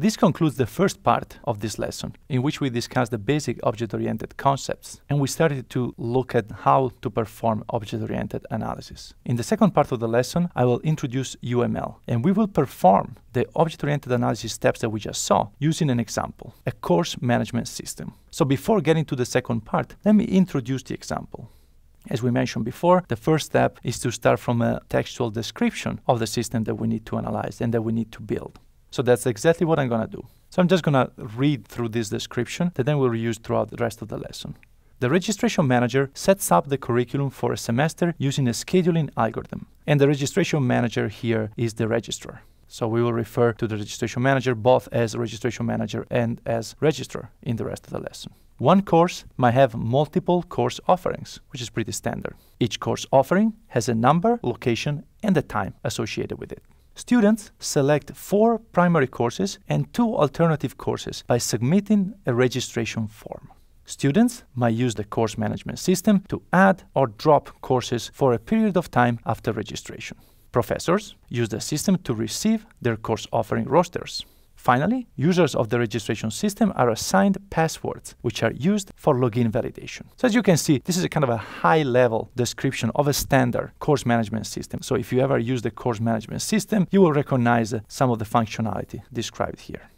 This concludes the first part of this lesson, in which we discussed the basic object-oriented concepts, and we started to look at how to perform object-oriented analysis. In the second part of the lesson, I will introduce UML, and we will perform the object-oriented analysis steps that we just saw using an example, a course management system. So before getting to the second part, let me introduce the example. As we mentioned before, the first step is to start from a textual description of the system that we need to analyze and that we need to build. So that's exactly what I'm going to do. So I'm just going to read through this description that then we'll use throughout the rest of the lesson. The registration manager sets up the curriculum for a semester using a scheduling algorithm. And the registration manager here is the registrar. So we will refer to the registration manager both as registration manager and as registrar in the rest of the lesson. One course might have multiple course offerings, which is pretty standard. Each course offering has a number, location, and a time associated with it. Students select four primary courses and two alternative courses by submitting a registration form. Students might use the course management system to add or drop courses for a period of time after registration. Professors use the system to receive their course offering rosters. Finally, users of the registration system are assigned passwords, which are used for login validation. So as you can see, this is a kind of a high-level description of a standard course management system. So if you ever use the course management system, you will recognize some of the functionality described here.